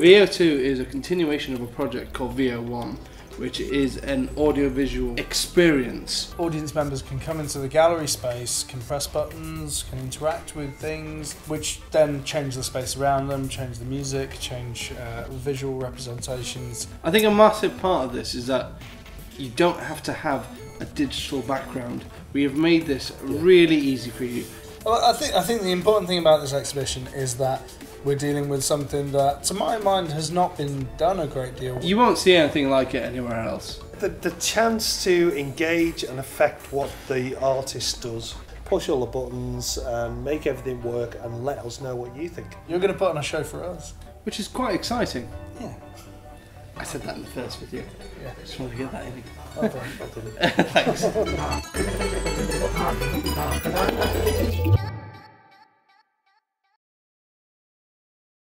VO2 is a continuation of a project called VO1, which is an audiovisual experience. Audience members can come into the gallery space, can press buttons, can interact with things, which then change the space around them, change the music, change uh, visual representations. I think a massive part of this is that you don't have to have a digital background. We have made this really easy for you. Well, I think I think the important thing about this exhibition is that we're dealing with something that, to my mind, has not been done a great deal. with. You won't see anything like it anywhere else. The, the chance to engage and affect what the artist does, push all the buttons and make everything work and let us know what you think. You're going to put on a show for us. which is quite exciting. Yeah. I said that in the first video. Yeah. Just want to get that in. Well done, well done. Thanks.